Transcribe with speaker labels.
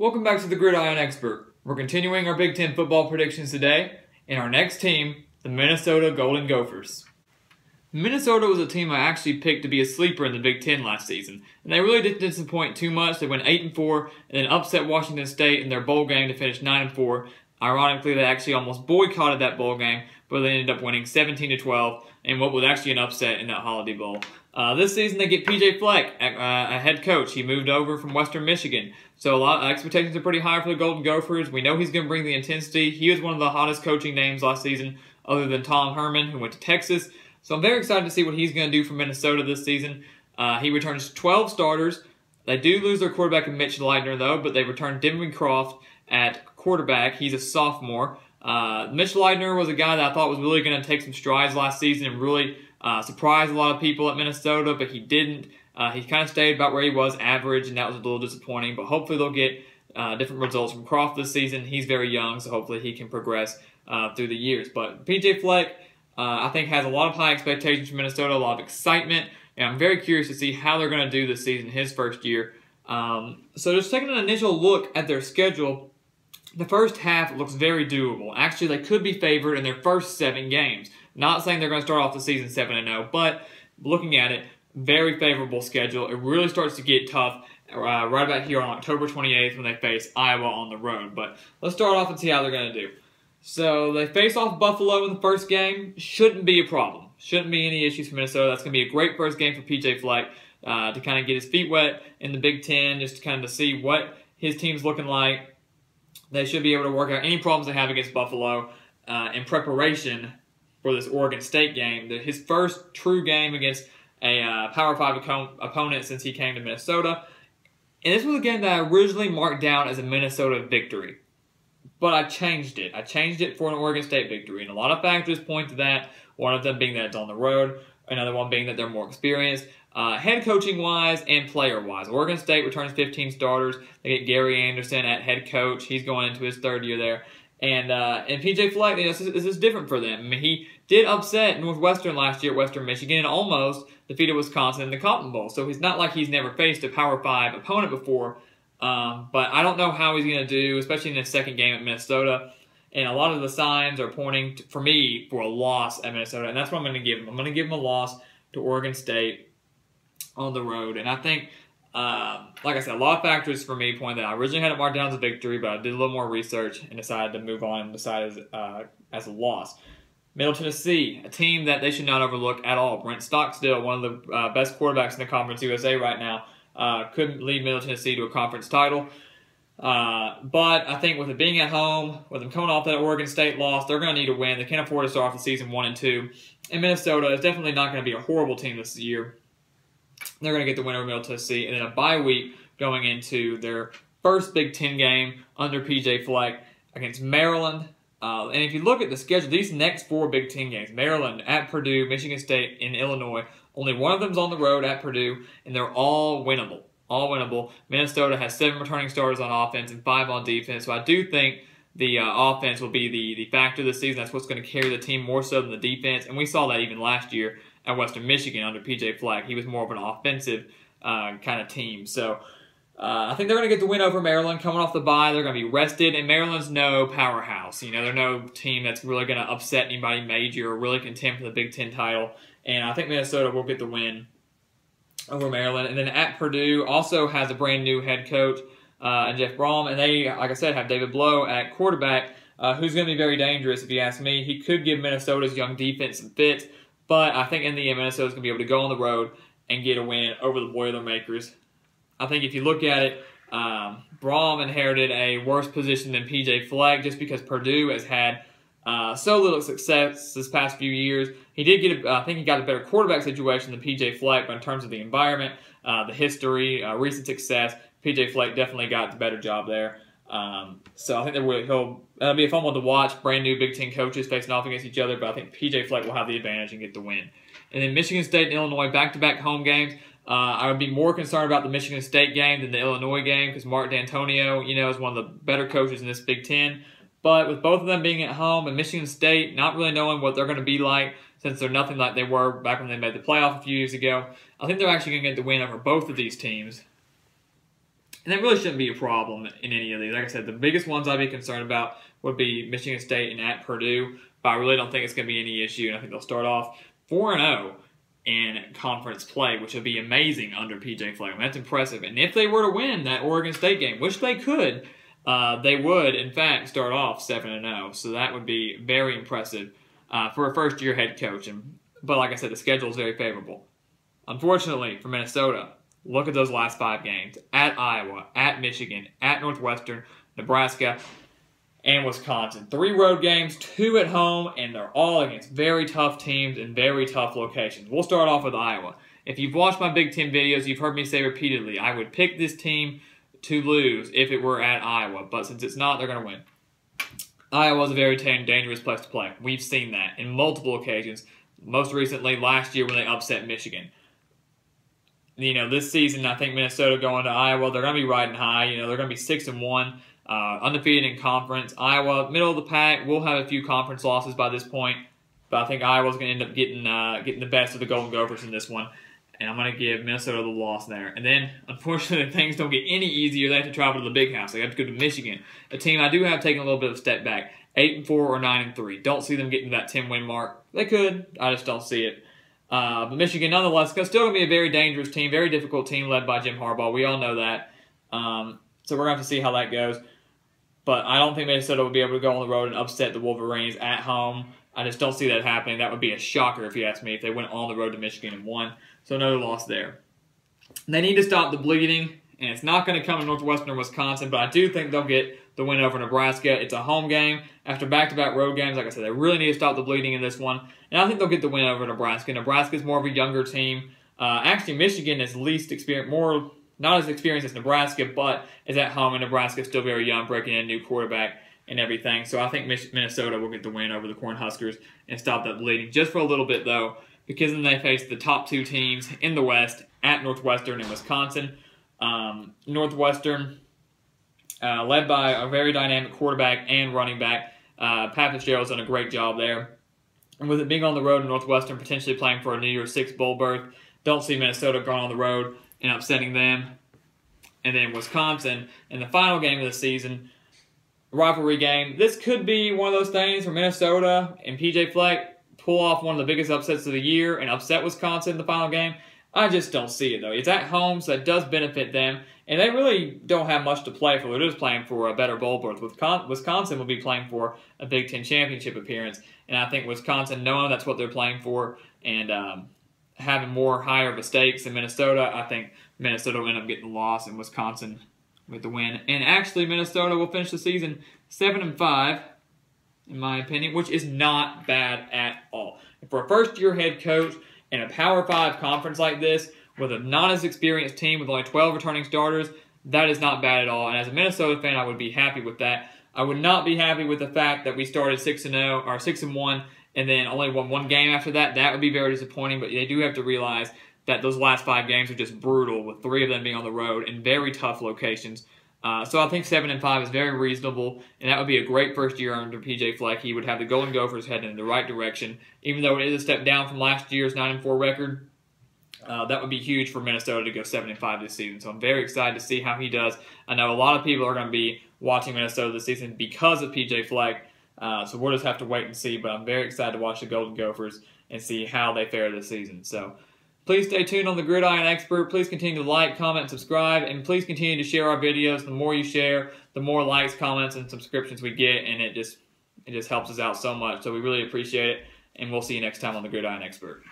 Speaker 1: Welcome back to the Gridiron Expert. We're continuing our Big Ten football predictions today, and our next team, the Minnesota Golden Gophers. Minnesota was a team I actually picked to be a sleeper in the Big Ten last season, and they really didn't disappoint too much. They went 8 and 4 and then upset Washington State in their bowl game to finish 9 and 4. Ironically, they actually almost boycotted that bowl game, but they ended up winning 17 to 12 in what was actually an upset in that Holiday Bowl. Uh, this season, they get PJ Fleck, uh, a head coach. He moved over from Western Michigan, so a lot of expectations are pretty high for the Golden Gophers. We know he's going to bring the intensity. He was one of the hottest coaching names last season, other than Tom Herman, who went to Texas. So I'm very excited to see what he's going to do for Minnesota this season. Uh, he returns 12 starters. They do lose their quarterback in Mitch Leidner, though, but they return Demry Croft at quarterback. He's a sophomore. Uh, Mitch Leidner was a guy that I thought was really going to take some strides last season and really uh, a lot of people at Minnesota, but he didn't. Uh, he kind of stayed about where he was, average, and that was a little disappointing. But hopefully they'll get uh, different results from Croft this season. He's very young, so hopefully he can progress uh, through the years. But PJ Fleck, uh, I think, has a lot of high expectations for Minnesota, a lot of excitement, and I'm very curious to see how they're going to do this season, his first year. Um, so just taking an initial look at their schedule, the first half looks very doable. Actually, they could be favored in their first seven games. Not saying they're going to start off the season 7 0, but looking at it, very favorable schedule. It really starts to get tough uh, right about here on October 28th when they face Iowa on the road. But let's start off and see how they're going to do. So they face off Buffalo in the first game. Shouldn't be a problem. Shouldn't be any issues for Minnesota. That's going to be a great first game for PJ Fleck uh, to kind of get his feet wet in the Big Ten, just to kind of see what his team's looking like they should be able to work out any problems they have against Buffalo uh, in preparation for this Oregon State game. His first true game against a uh, Power 5 opponent since he came to Minnesota. And this was a game that I originally marked down as a Minnesota victory. But I changed it. I changed it for an Oregon State victory. And a lot of factors point to that. One of them being that it's on the road. Another one being that they're more experienced. Uh, head coaching wise and player wise, Oregon State returns 15 starters. They get Gary Anderson at head coach. He's going into his third year there. And uh, and PJ Fleck, you know, this, is, this is different for them. I mean, he did upset Northwestern last year at Western Michigan and almost defeated Wisconsin in the Cotton Bowl. So he's not like he's never faced a Power Five opponent before. Um, but I don't know how he's going to do, especially in his second game at Minnesota. And a lot of the signs are pointing to, for me for a loss at Minnesota, and that's what I'm going to give him. I'm going to give him a loss to Oregon State on the road. And I think, uh, like I said, a lot of factors for me point that I originally had it marked down as a victory, but I did a little more research and decided to move on and decide as, uh, as a loss. Middle Tennessee, a team that they should not overlook at all. Brent Stockstill, one of the uh, best quarterbacks in the Conference USA right now, uh, could lead Middle Tennessee to a conference title. Uh, but I think with it being at home, with them coming off that Oregon State loss, they're going to need a win. They can't afford to start off the season one and two. And Minnesota is definitely not going to be a horrible team this year. They're going to get the win over Middle Tennessee, and then a bye week going into their first Big Ten game under PJ Fleck against Maryland. Uh, and if you look at the schedule, these next four Big Ten games Maryland, at Purdue, Michigan State, and Illinois only one of them's on the road at Purdue, and they're all winnable. All winnable. Minnesota has seven returning starters on offense and five on defense. So I do think the uh, offense will be the, the factor this season. That's what's going to carry the team more so than the defense. And we saw that even last year at Western Michigan under PJ Fleck. He was more of an offensive uh, kind of team. So uh, I think they're going to get the win over Maryland coming off the bye. They're going to be rested, and Maryland's no powerhouse. You know, they're no team that's really going to upset anybody major or really contend for the Big Ten title. And I think Minnesota will get the win over Maryland. And then at Purdue also has a brand new head coach, uh, and Jeff Brohm, and they, like I said, have David Blough at quarterback. Uh, who's going to be very dangerous if you ask me. He could give Minnesota's young defense some fits, but I think in the end, Minnesota's going to be able to go on the road and get a win over the Boilermakers. I think if you look at it, um, Brohm inherited a worse position than PJ Fleck just because Purdue has had uh, so little success this past few years. He did get, a, I think he got a better quarterback situation than PJ Fleck, but in terms of the environment, uh, the history, uh, recent success, PJ Fleck definitely got the better job there. Um, so I think that will, he'll that'll be a fun one to watch. Brand new Big Ten coaches facing off against each other, but I think PJ Fleck will have the advantage and get the win. And then Michigan State and Illinois back-to-back home games. Uh, I would be more concerned about the Michigan State game than the Illinois game because Mark Dantonio, you know, is one of the better coaches in this Big Ten. But with both of them being at home and Michigan State not really knowing what they're going to be like since they're nothing like they were back when they made the playoff a few years ago, I think they're actually going to get the win over both of these teams. And that really shouldn't be a problem in any of these. Like I said, the biggest ones I'd be concerned about would be Michigan State and at Purdue, but I really don't think it's going to be any issue. And I think they'll start off 4 0 in conference play, which would be amazing under PJ Fleck. That's impressive. And if they were to win that Oregon State game, which they could, uh, they would, in fact, start off 7 0. So that would be very impressive uh, for a first year head coach. And, but like I said, the schedule is very favorable. Unfortunately for Minnesota, look at those last five games at Iowa, at Michigan, at Northwestern, Nebraska, and Wisconsin. Three road games, two at home, and they're all against very tough teams and very tough locations. We'll start off with Iowa. If you've watched my Big Ten videos, you've heard me say repeatedly, I would pick this team to lose if it were at Iowa, but since it's not, they're going to win. Iowa is a very dangerous place to play. We've seen that in multiple occasions. Most recently, last year when they upset Michigan. You know, this season, I think Minnesota going to Iowa, they're going to be riding high. You know, they're going to be six and one. Uh, undefeated in conference. Iowa, middle of the pack, We'll have a few conference losses by this point, but I think Iowa's going to end up getting uh, getting the best of the Golden Gophers in this one. And I'm going to give Minnesota the loss there. And then, unfortunately, things don't get any easier. They have to travel to the big house. They have to go to Michigan, a team I do have taken a little bit of a step back. 8 and 4 or 9 and 3. Don't see them getting that 10 win mark. They could. I just don't see it. Uh, but Michigan, nonetheless, still going to be a very dangerous team, very difficult team led by Jim Harbaugh. We all know that. Um, so we're going to have to see how that goes. But I don't think Minnesota will be able to go on the road and upset the Wolverines at home. I just don't see that happening. That would be a shocker if you ask me if they went on the road to Michigan and won. So another loss there. They need to stop the bleeding, and it's not going to come in Northwestern or Wisconsin, but I do think they'll get the win over Nebraska. It's a home game after back-to-back road games. Like I said, they really need to stop the bleeding in this one, and I think they'll get the win over Nebraska. Nebraska is more of a younger team. Uh, actually, Michigan is least experienced, more not as experienced as Nebraska, but is at home, and Nebraska is still very young, breaking in a new quarterback and everything. So I think Minnesota will get the win over the Cornhuskers and stop that bleeding just for a little bit, though, because then they face the top two teams in the West at Northwestern and Wisconsin. Um, Northwestern, uh, led by a very dynamic quarterback and running back. Uh, Pat Fitzgerald's done a great job there. And with it being on the road in Northwestern, potentially playing for a New Year's Six bowl berth, don't see Minnesota going on the road and upsetting them. And then Wisconsin in the final game of the season, rivalry game. This could be one of those things where Minnesota and PJ Fleck pull off one of the biggest upsets of the year and upset Wisconsin in the final game. I just don't see it though. It's at home, so that does benefit them, and they really don't have much to play for. They're just playing for a better bowl berth. Wisconsin will be playing for a Big Ten championship appearance, and I think Wisconsin, knowing that's what they're playing for, and um, having more higher of a stakes than Minnesota, I think Minnesota will end up getting the loss and Wisconsin with the win. And actually, Minnesota will finish the season seven and five, in my opinion, which is not bad at all. for a first-year head coach in a Power Five conference like this, with a not as experienced team with only 12 returning starters, that is not bad at all. And as a Minnesota fan, I would be happy with that. I would not be happy with the fact that we started six and zero or six and one and then only won one game after that, that would be very disappointing. But they do have to realize that those last five games are just brutal, with three of them being on the road in very tough locations. Uh, so I think seven and five is very reasonable, and that would be a great first year under PJ Fleck. He would have the Golden Gophers heading in the right direction, even though it is a step down from last year's nine and four record. Uh, that would be huge for Minnesota to go seven and five this season. So I'm very excited to see how he does. I know a lot of people are going to be watching Minnesota this season because of PJ Fleck. Uh, so we'll just have to wait and see. But I'm very excited to watch the Golden Gophers and see how they fare this season. So please stay tuned on the Gridiron Expert. Please continue to like, comment, subscribe, and please continue to share our videos. The more you share, the more likes, comments, and subscriptions we get, and it just it just helps us out so much. So we really appreciate it. And we'll see you next time on the Gridiron Expert.